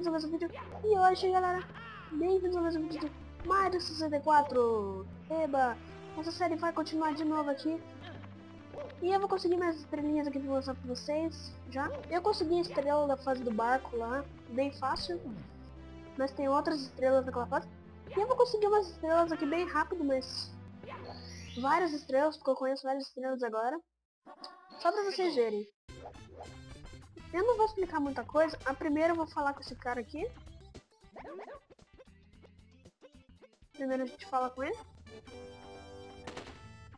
bem-vindos a mais um vídeo. E hoje, galera, bem-vindos a mais um vídeo de Mario 64. Eba, essa série vai continuar de novo aqui. E eu vou conseguir mais estrelinhas aqui pra mostrar pra vocês, já. Eu consegui a estrela da fase do barco lá, bem fácil. Mas tem outras estrelas naquela fase. E eu vou conseguir umas estrelas aqui bem rápido, mas... Várias estrelas, porque eu conheço várias estrelas agora. Só pra vocês verem. Eu não vou explicar muita coisa. A primeira eu vou falar com esse cara aqui. Primeiro a gente fala com ele.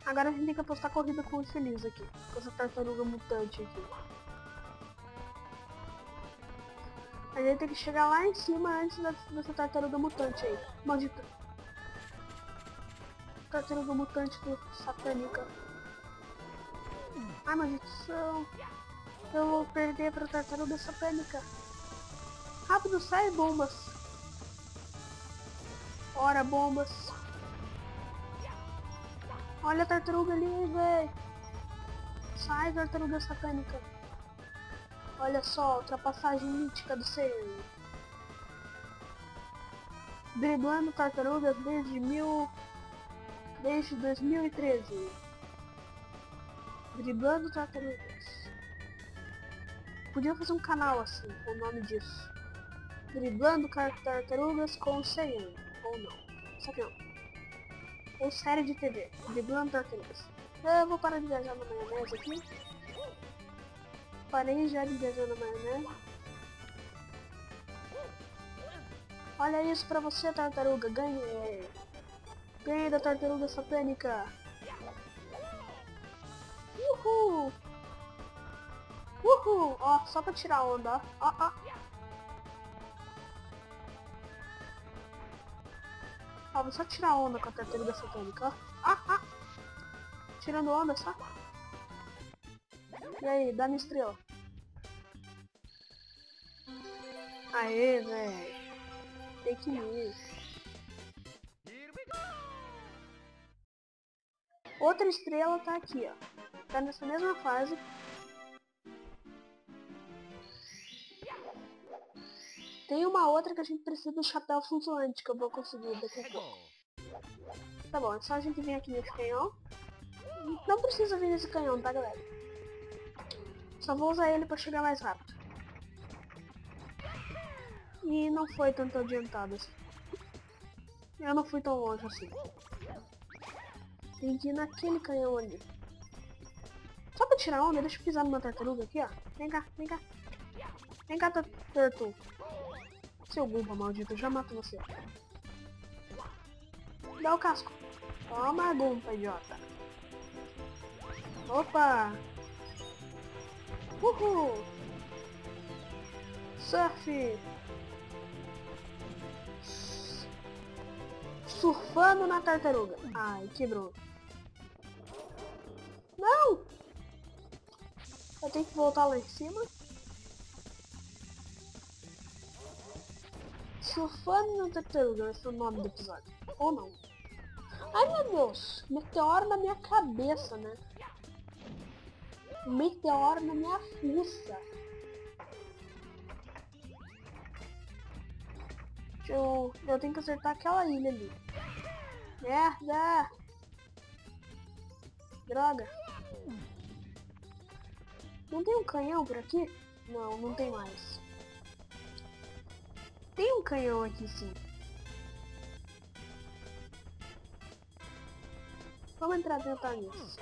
Agora a gente tem que apostar corrida com o infeliz aqui. Com essa tartaruga mutante aqui. A gente tem que chegar lá em cima antes dessa tartaruga mutante aí. Maldita. Tartaruga mutante do satânica. Ai, maldição. Eu vou perder pra tartaruga satânica. Rápido, sai bombas. Ora, bombas. Olha a tartaruga ali, velho. Sai, tartaruga satânica. Olha só, ultrapassagem mítica do ser. Driblando tartarugas desde mil... Desde 2013. Driblando tartarugas. Podia fazer um canal assim, com o nome disso. Driblando tartarugas com Saiyan. Ou não. Só que não. Ou série de TV. Driblando tartarugas. Eu vou parar de viajar na maionese aqui. Parei já de viajar na maionese. Olha isso pra você, tartaruga. Ganhei. Ganhei da tartaruga satânica. Ó, só pra tirar onda, ó. Ó, ó. Ó, vou só tirar onda com a tartaruga satânica, ó. Ah, ah. Tirando onda, só. E aí, dá minha estrela. Aê, velho. Tem que ir. Outra estrela tá aqui, ó. Tá nessa mesma fase. Tem uma outra que a gente precisa do chapéu flutuante que eu vou conseguir daqui a pouco. Tá bom, é só a gente vir aqui nesse canhão. Não precisa vir nesse canhão, tá galera? Só vou usar ele pra chegar mais rápido. E não foi tanto adiantado assim. Eu não fui tão longe assim. Tem que ir naquele canhão ali. Só pra tirar onda, deixa eu pisar numa tartaruga aqui, ó. Vem cá, vem cá. Vem cá, Turtle. Seu bomba maldito, já mato você. Dá o casco. Toma, gumpa, idiota. Opa! Uhul! Surf! Surfando na tartaruga. Ai, quebrou. Não! Eu tenho que voltar lá em cima. Surfando na tartaruga, esse é o nome do episódio. Ou não. Ai meu Deus, meteoro na minha cabeça, né? Meteoro na minha fuça. Eu, eu tenho que acertar aquela ilha ali. Merda! Droga! Não tem um canhão por aqui? Não, não tem mais. Tem um canhão aqui sim. Vamos entrar tentar nisso.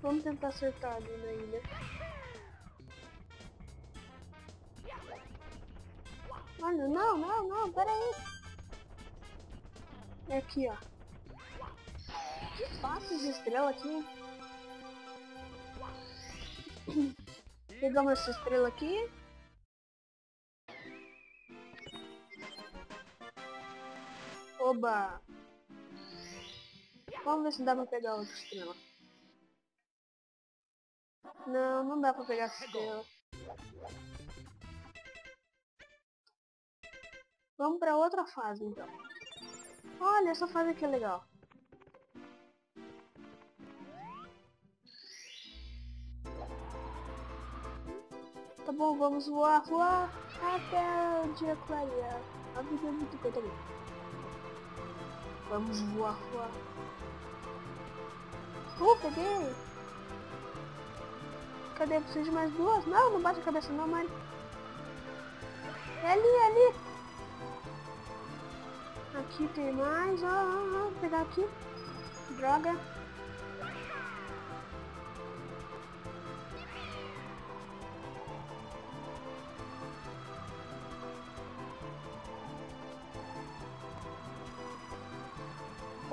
Vamos tentar acertar ali na ilha. Olha, não, não, não, peraí. É aqui, ó. Que fácil de estrela aqui. Pegamos essa estrela aqui. Oba! Vamos ver se dá pra pegar outra estrela. Não, não dá pra pegar essa estrela. Vamos pra outra fase então. Olha, essa fase aqui é legal. Bom, vamos voar, voar até o dia clarear. A vida é muito coisa também. Vamos voar, voar. Uh, peguei! Cadê? Preciso de mais duas? Não, não bate a cabeça não, Mari. É ali, é ali. Aqui tem mais, ó, ó, ó. Vou pegar aqui. Droga.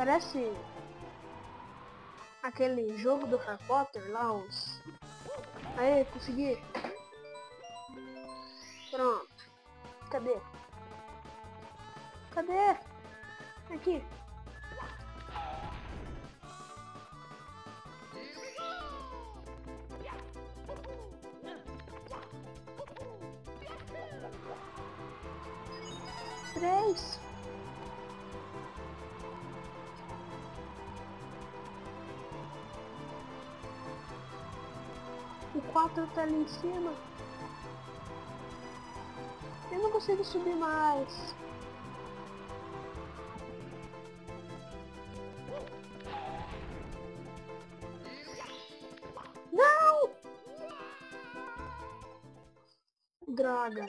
Parece aquele jogo do Harry Potter lá, os... Aê, consegui. Pronto. Cadê? Cadê? Aqui. Três. Quatro tá ali em cima. Eu não consigo subir mais. Não! Droga.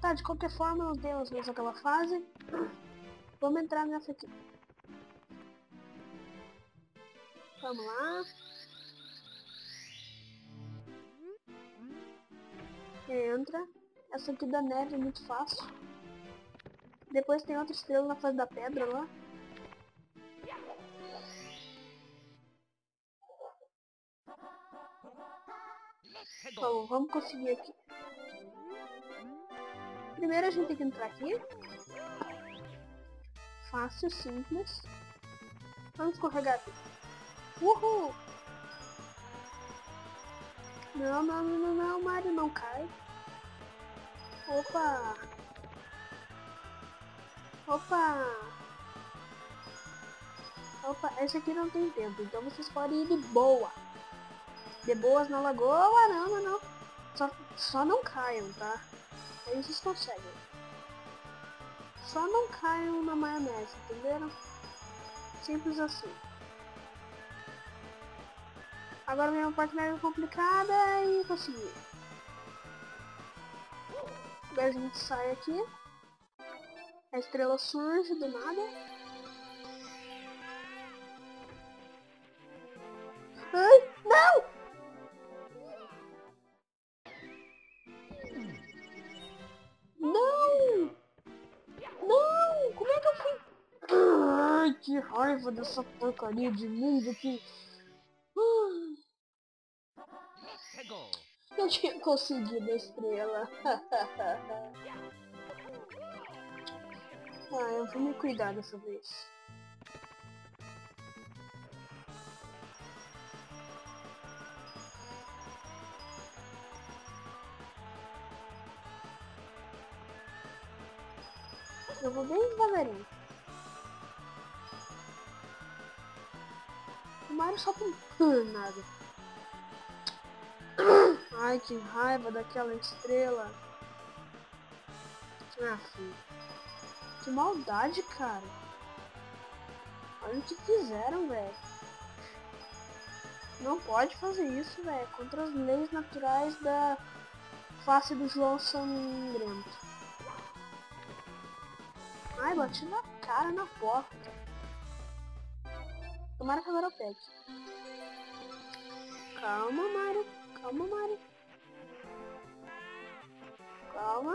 Tá, de qualquer forma não temos mais aquela fase. Vamos entrar nessa aqui. Vamos lá. Entra. Essa aqui da neve é muito fácil. Depois tem outra estrela na fase da pedra lá. Bom, vamos conseguir aqui. Primeiro a gente tem que entrar aqui. Fácil, simples. Vamos escorregar aqui. Uhul! Não, não, não, não, Mario não cai. Opa! Opa! Opa, esse aqui não tem tempo, então vocês podem ir de boa. De boas na lagoa, não, não, não. Só, só não caiam, tá? Aí vocês conseguem. Só não caiam na maionese, entenderam? Simples assim. Agora vem uma parte mais complicada e consegui. Agora a gente sai aqui. A estrela surge do nada. Ai, não! Não! Não! Como é que eu fui? Ai, que raiva dessa porcaria de mundo aqui. Tinha conseguido a estrela. ah, eu vou me cuidar dessa vez. Eu vou bem devagarinho. O Mario só com nada. Ai, que raiva daquela estrela. Ah. Que maldade, cara. Olha o que fizeram, velho. Não pode fazer isso, velho. Contra as leis naturais da face do João Sangrento. Ai, bati na cara na porta. Tomara que agora eu pegue. Calma, Mario. Calma, Mario. Calma.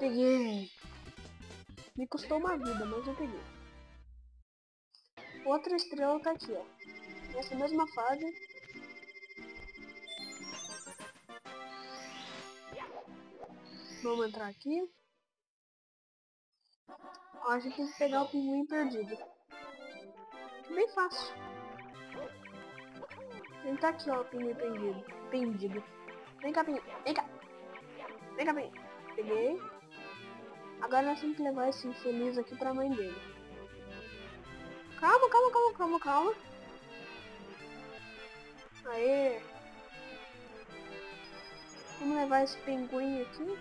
Peguei. Me custou uma vida, mas eu peguei. Outra estrela tá aqui, ó. Nessa mesma fase. Vamos entrar aqui. Ó, a gente tem que pegar o pinguim perdido. Bem fácil. Ele tá aqui, ó, o pinguim perdido. Pendido. Vem cá, pinguim. Vem cá. Cá, pinguim. Peguei. Agora nós temos que levar esse infeliz aqui pra mãe dele. Calma, calma, calma, calma, calma. Aê. Vamos levar esse pinguim aqui.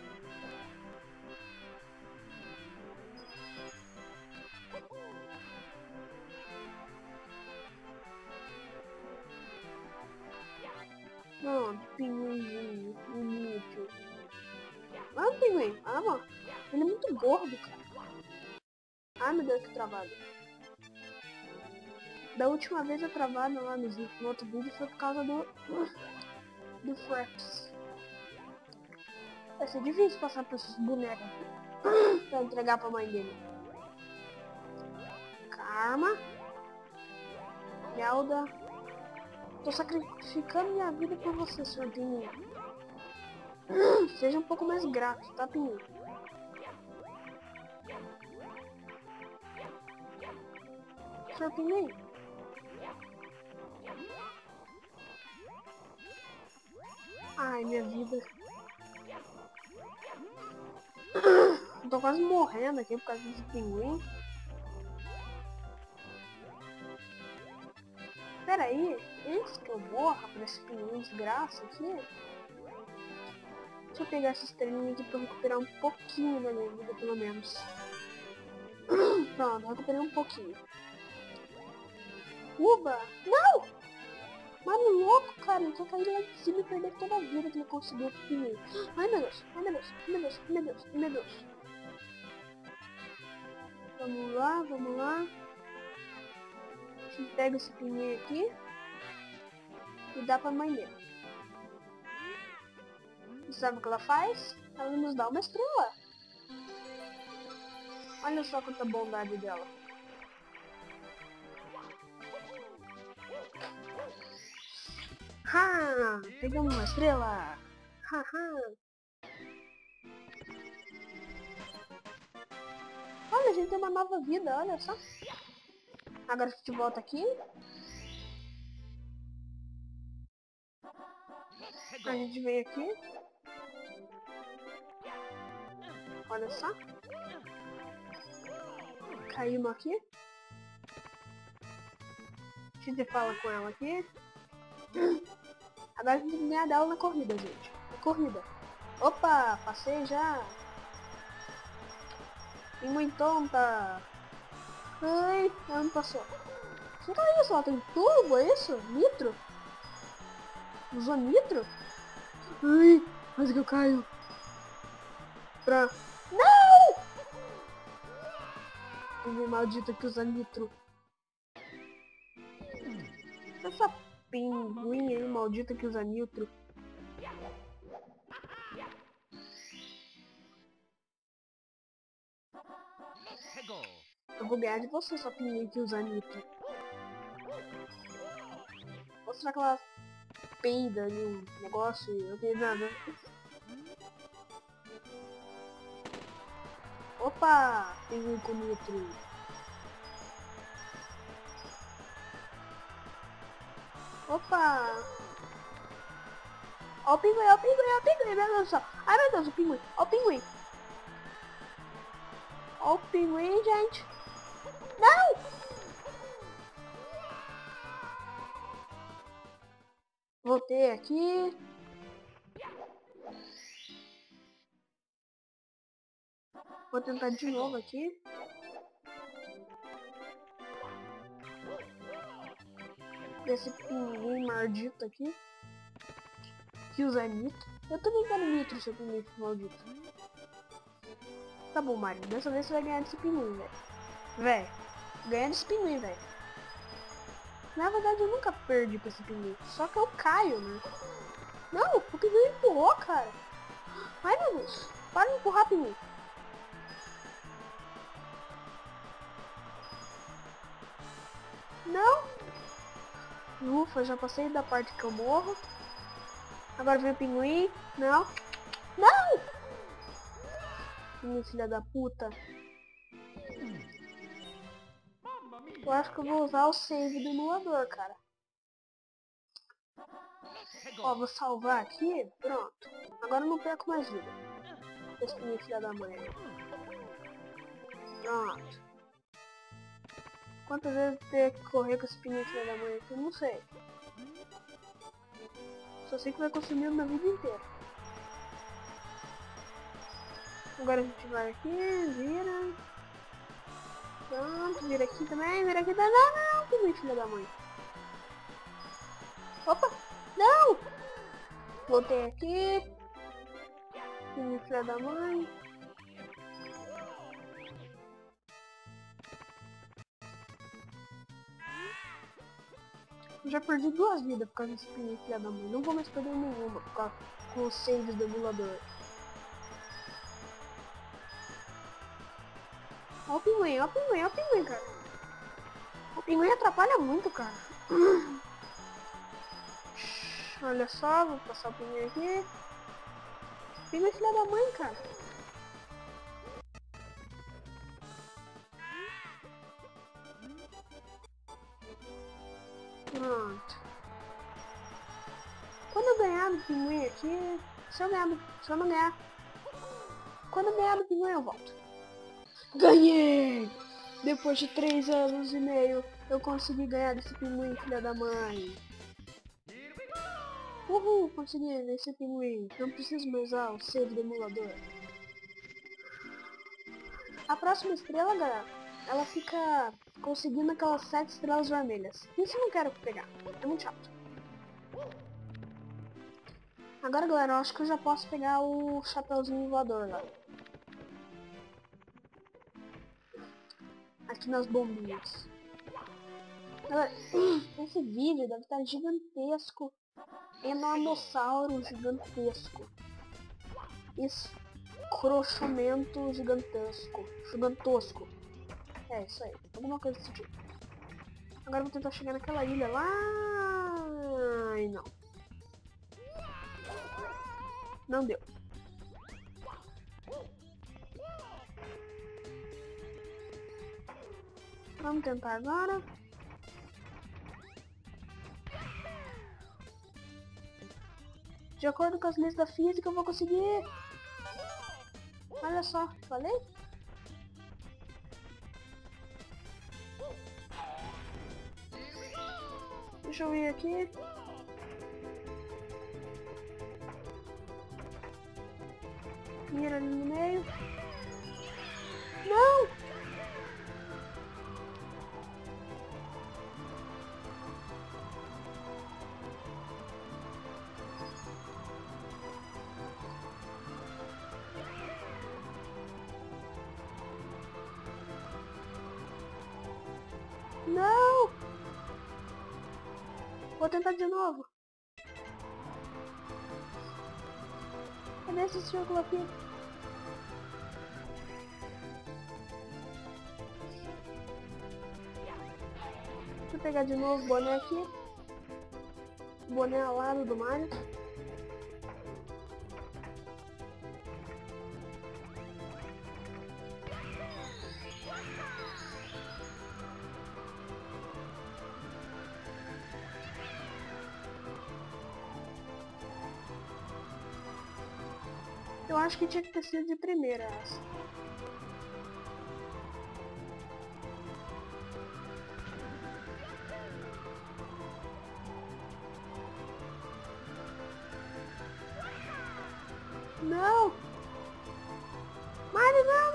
Mano. Ele é muito gordo, cara. Ai, meu Deus, que travado. Da última vez eu travado lá no, no outro vídeo foi por causa do... Do Fraps. Vai ser difícil passar por esses bonecos pra entregar pra mãe dele. Karma. Zelda. Tô sacrificando minha vida por você, senhor Pinho. Seja um pouco mais grato, tá, Pinho? Pinho. Ai, minha vida. Tô quase morrendo aqui por causa desse pinguim. Pera aí, antes que eu morra por esse pinguim desgraça aqui, deixa pegar essa estrelinha aqui pra recuperar um pouquinho da minha vida, pelo menos. Pronto, recuperei um pouquinho. Uba! Não! Mano, louco, cara, ele quer cair lá de cima e perder toda a vida que ele conseguiu com o pinguim. Ai, meu Deus, ai, meu Deus, ai, meu Deus, meu Deus, meu Deus. Vamos lá, vamos lá pega esse pinguim aqui e dá pra mãe dele. Sabe o que ela faz? Ela nos dá uma estrela. Olha só quanta bondade dela. Ha! Pegamos uma estrela! Ha, ha. Olha, a gente tem uma nova vida, olha só. Agora a gente volta aqui. A gente vem aqui. Olha só. Caímos aqui. Gente fala com ela aqui. Agora a gente tem que na corrida, gente. Na corrida. Opa, passei já. E muito tonta. Ai, ela não passou. O que é isso? Ela tem turbo, é isso? Nitro? Usou nitro? Ai, quase que eu caio. Pra... Pinguim maldito que usa nitro. Essa pinguim aí maldita que usa nitro. Eu vou ganhar de você, só pinguim que usa nitro. Ou será que ela peida ali um negócio e não tem nada? Opa! Pinguim com nitro. Opa! Ó o pinguim, ó o pinguim, ó o pinguim, meu Deus do céu. Ai meu Deus, o pinguim, ó o pinguim. Ó o pinguim, gente. Não! Voltei aqui. Vou tentar de novo aqui. Esse pinguim maldito aqui. Que usa nitro. Eu tô tentando nitro, seu pinguim maldito. Tá bom, Mario. Dessa vez você vai ganhar desse pinguim, velho. Véi, ganhando esse pinguim, velho. Na verdade, eu nunca perdi pra esse pinguim. Só que eu caio, né? Não, o pinguim empurrou, cara. Ai, meu Deus. Para de empurrar, pinguim. Não. Ufa, já passei da parte que eu morro. Agora vem o pinguim. Não. Não! Pinguim, filha da puta. Eu acho que eu vou usar o save do emulador, cara. Ó, vou salvar aqui. Pronto. Agora eu não perco mais vida. Esse minha filha da mãe. Pronto. Quantas vezes ter que correr com esse filha da mãe aqui? Eu não sei. Só sei que vai consumir a minha vida inteira. Agora a gente vai aqui, vira. Pronto, vira aqui também, vira aqui. Não, não, que filha da mãe. Opa, não! Voltei aqui. Filha da mãe. Já perdi duas vidas por causa desse filha da mãe. Não vou mais perder nenhuma por causa com os saves do emulador. Olha o pinguim, o pinguim, olha o pinguim, cara. O pinguim atrapalha muito, cara. Olha só, vou passar o pinguim aqui. Pinguim filha da mãe, cara. Se eu ganhar, se eu não ganhar, quando eu ganhar do pinguim eu volto. Ganhei! Depois de três anos e meio, eu consegui ganhar desse pinguim, filha da mãe. Uhul, consegui nesse pinguim. Não preciso mais usar o save do emulador. A próxima estrela, galera, ela fica conseguindo aquelas sete estrelas vermelhas. Isso eu não quero pegar. É muito chato. Agora, galera, eu acho que eu já posso pegar o chapeuzinho voador lá. aqui nas bombinhas. Esse vídeo deve estar gigantesco. Enormossauro gigantesco. Escrochomento gigantesco. Gigantosco. É, isso aí. Alguma coisa desse tipo. Agora eu vou tentar chegar naquela ilha lá. Ai, não. Não deu. Vamos tentar agora. De acordo com as leis da física, eu vou conseguir. Olha só, falei? Deixa eu ir aqui. Mira ali no meio. Não! Não! Vou tentar de novo. Cadê esse círculo aqui? Deixa eu pegar de novo o boné aqui. Boné ao lado do Mario. Eu acho que tinha que ter sido de primeira essa. Não! Mario, não,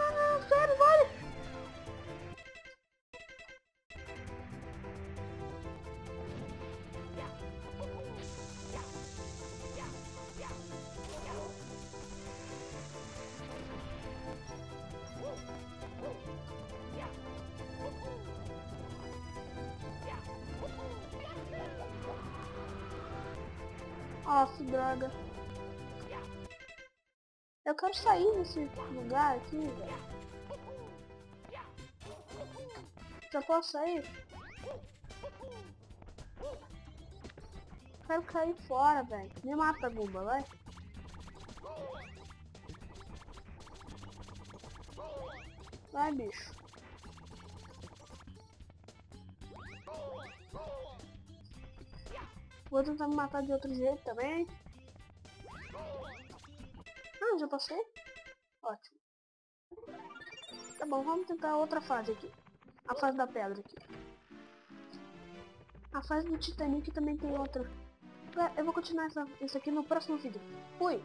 Quero sair desse lugar aqui, velho. Já posso sair? Quero cair fora, velho. Me mata, Gumba, vai. Vai, bicho. Vou tentar me matar de outro jeito também. Ah, já passei? Ótimo. Tá bom, vamos tentar outra fase aqui. A fase da pedra aqui. A fase do Titanic também tem outra. Eu vou continuar isso aqui no próximo vídeo. Fui!